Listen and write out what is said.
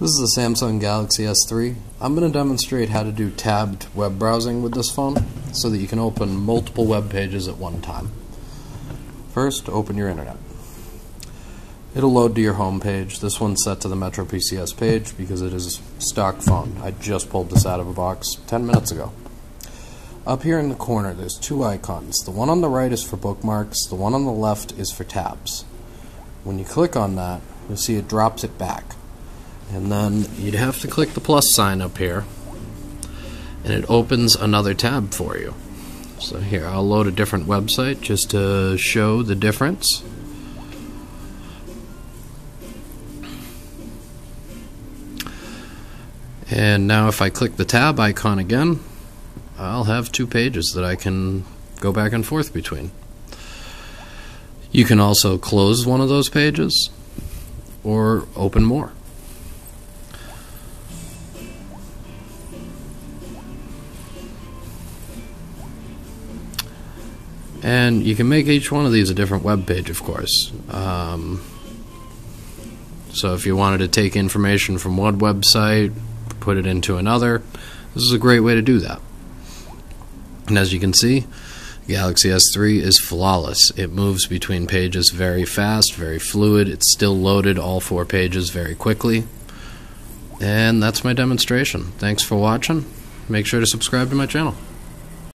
This is the Samsung Galaxy S3. I'm going to demonstrate how to do tabbed web browsing with this phone so that you can open multiple web pages at one time. First, open your internet. It'll load to your home page. This one's set to the Metro PCS page because it is stock phone. I just pulled this out of a box 10 minutes ago. Up here in the corner, there's two icons. The one on the right is for bookmarks, the one on the left is for tabs. When you click on that, you'll see it drops it back and then you'd have to click the plus sign up here and it opens another tab for you. So here I'll load a different website just to show the difference. And now if I click the tab icon again I'll have two pages that I can go back and forth between. You can also close one of those pages or open more And you can make each one of these a different web page, of course. Um, so if you wanted to take information from one website, put it into another, this is a great way to do that. And as you can see, Galaxy S3 is flawless. It moves between pages very fast, very fluid. It's still loaded all four pages very quickly. And that's my demonstration. Thanks for watching. Make sure to subscribe to my channel.